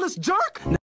heartless jerk!